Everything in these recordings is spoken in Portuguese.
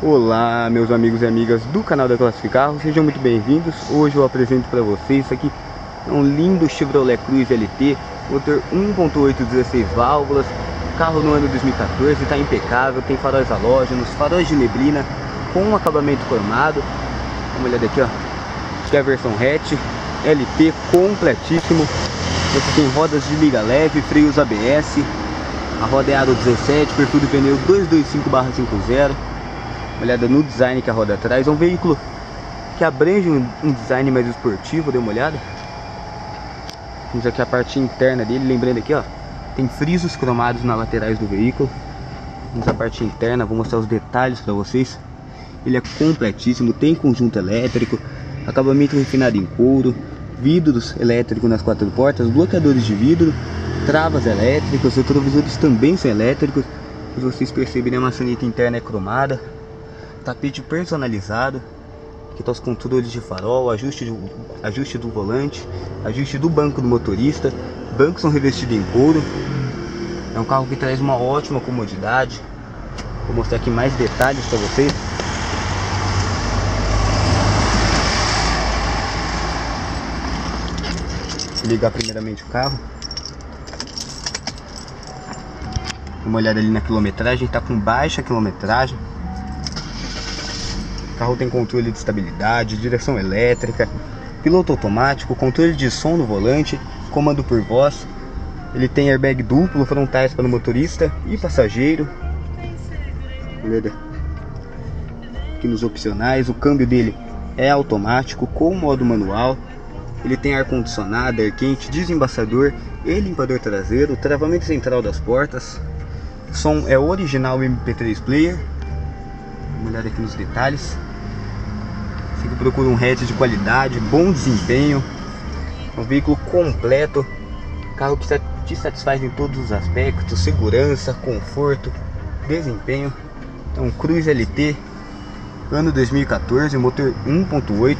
Olá meus amigos e amigas do canal da Classificar, sejam muito bem-vindos. Hoje eu apresento para vocês isso aqui é um lindo Chevrolet Cruze LT Motor 1.8 16 válvulas Carro no ano 2014, está impecável Tem faróis halógenos, faróis de neblina Com um acabamento cromado Dá uma olhada aqui ó. Aqui é a versão hatch LT completíssimo. Você tem rodas de liga leve, freios ABS A roda é aro 17, perfil do pneu 225/50 uma olhada no design que a roda traz. É um veículo que abrange um design mais esportivo, dê uma olhada. Temos aqui a parte interna dele, lembrando aqui, ó, tem frisos cromados nas laterais do veículo. Temos a parte interna, vou mostrar os detalhes para vocês. Ele é completíssimo, tem conjunto elétrico, acabamento refinado em couro, vidros elétricos nas quatro portas, bloqueadores de vidro, travas elétricas, retrovisores também são elétricos. Vocês perceberem, a maçaneta interna é cromada, tapete personalizado, que está os controles de farol, ajuste, de, ajuste do volante, ajuste do banco do motorista, bancos são revestidos em couro. É um carro que traz uma ótima comodidade. Vou mostrar aqui mais detalhes para vocês. Ligar primeiramente o carro. Dá uma olhada ali na quilometragem, está com baixa quilometragem. Carro tem controle de estabilidade, direção elétrica, piloto automático, controle de som no volante, comando por voz. Ele tem airbag duplo, frontais para o motorista e passageiro. Olha aqui nos opcionais, o câmbio dele é automático com modo manual. Ele tem ar condicionado, ar quente, desembaçador e limpador traseiro, travamento central das portas. O som é original MP3 player. Uma olhada aqui nos detalhes. Procura um hatch de qualidade, bom desempenho, um veículo completo, carro que te satisfaz em todos os aspectos, segurança, conforto, desempenho. Então, Cruze LT, ano 2014, motor 1.8.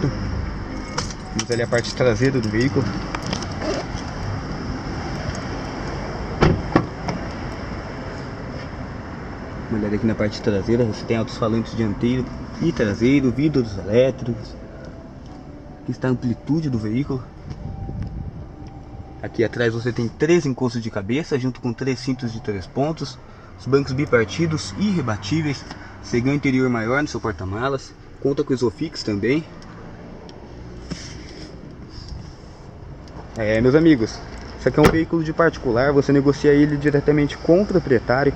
Vamos ali a parte traseira do veículo. Olhada aqui na parte traseira, você tem altos-falantes dianteiro e traseiro, vidros elétricos. Aqui está a amplitude do veículo. Aqui atrás você tem três encostos de cabeça, junto com três cintos de três pontos. Os bancos bipartidos e rebatíveis. Cegão interior maior no seu porta-malas. Conta com Isofix também. É, meus amigos, isso aqui é um veículo de particular, você negocia ele diretamente com o proprietário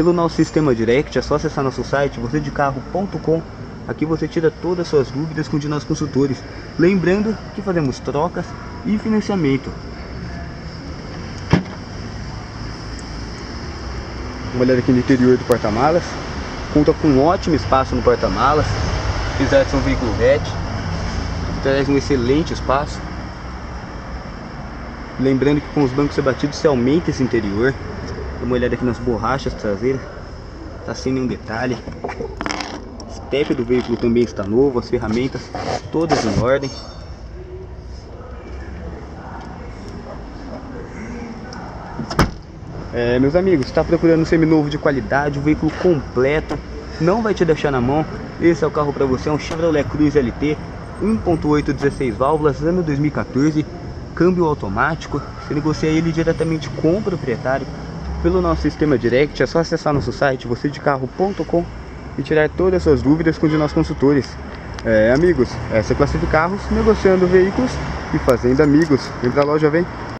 pelo nosso sistema direct, é só acessar nosso site, vocêdecarro.com. Aqui você tira todas as suas dúvidas com de nossos consultores. Lembrando que fazemos trocas e financiamento. Uma olhada aqui no interior do porta-malas. Conta com um ótimo espaço no porta-malas. Apesar de ser um veículo hatch, traz um excelente espaço. Lembrando que com os bancos abatidos você aumenta esse interior. Dá uma olhada aqui nas borrachas traseiras. Tá sem nenhum detalhe. Step do veículo também está novo. As ferramentas todas em ordem. É, meus amigos, está procurando um seminovo de qualidade, um veículo completo, não vai te deixar na mão. Esse é o carro para você, é um Chevrolet Cruze LT 1.8 16 válvulas, ano 2014, câmbio automático. Você negocia ele diretamente com o proprietário pelo nosso sistema direct. É só acessar nosso site, vocêdecarro.com e tirar todas as suas dúvidas com os nossos consultores. É, amigos, essa é a classe de carros, negociando veículos e fazendo amigos. Vem pra loja, vem!